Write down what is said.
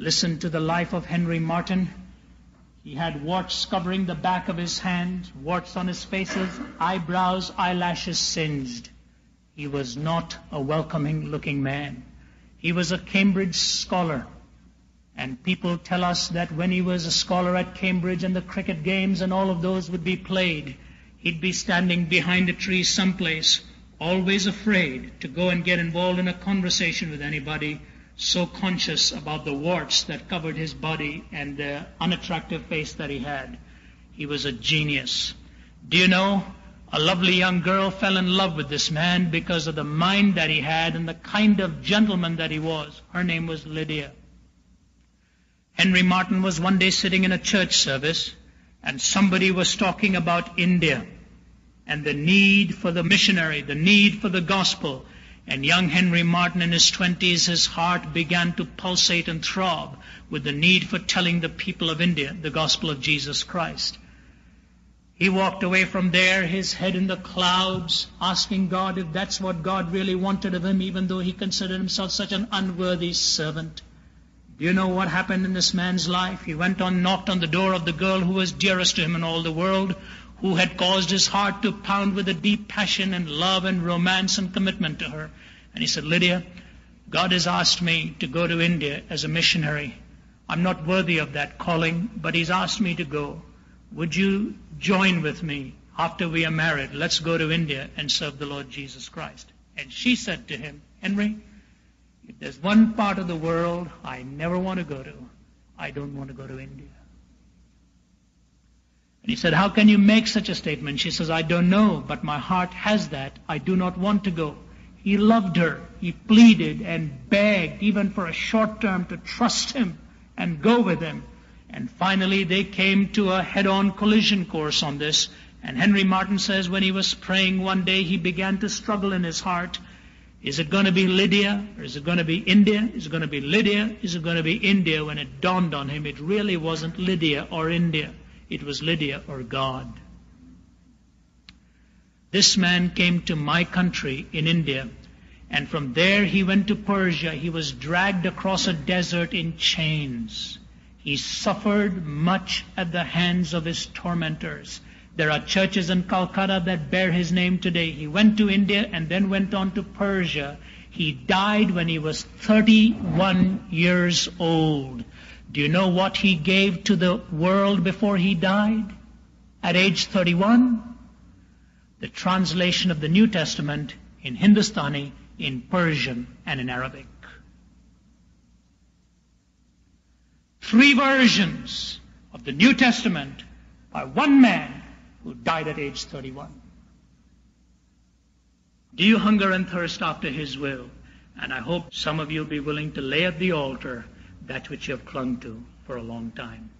Listen to the life of Henry Martyn. He had warts covering the back of his hand, warts on his faces, eyebrows, eyelashes singed. He was not a welcoming looking man. He was a Cambridge scholar. And people tell us that when he was a scholar at Cambridge and the cricket games and all of those would be played, he'd be standing behind a tree someplace, always afraid to go and get involved in a conversation with anybody, so conscious about the warts that covered his body and the unattractive face that he had. He was a genius. Do you know, a lovely young girl fell in love with this man because of the mind that he had and the kind of gentleman that he was. Her name was Lydia. Henry Martyn was one day sitting in a church service and somebody was talking about India and the need for the missionary, the need for the gospel. And young Henry Martyn in his twenties, his heart began to pulsate and throb with the need for telling the people of India the gospel of Jesus Christ. He walked away from there, his head in the clouds, asking God if that's what God really wanted of him, even though he considered himself such an unworthy servant. Do you know what happened in this man's life? He went on, knocked on the door of the girl who was dearest to him in all the world, who had caused his heart to pound with a deep passion and love and romance and commitment to her. And he said, Lydia, God has asked me to go to India as a missionary. I'm not worthy of that calling, but he's asked me to go. Would you join with me after we are married? Let's go to India and serve the Lord Jesus Christ. And she said to him, Henry, if there's one part of the world I never want to go to, I don't want to go to India. And he said, How can you make such a statement? She says, I don't know, but my heart has that. I do not want to go. He loved her. He pleaded and begged, even for a short term, to trust him and go with him. And finally, they came to a head on collision course on this. And Henry Martyn says when he was praying one day, he began to struggle in his heart. Is it going to be Lydia or is it going to be India? Is it going to be Lydia? Is it going to be India? When it dawned on him, it really wasn't Lydia or India. It was Lydia or God. This man came to my country in India, and from there he went to Persia. He was dragged across a desert in chains. He suffered much at the hands of his tormentors. There are churches in Calcutta that bear his name today. He went to India and then went on to Persia. He died when he was 31 years old. Do you know what he gave to the world before he died? At age 31? The translation of the New Testament in Hindustani, in Persian, and in Arabic. Three versions of the New Testament by one man who died at age 31. Do you hunger and thirst after His will? And I hope some of you will be willing to lay at the altar that which you have clung to for a long time.